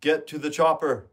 Get to the chopper.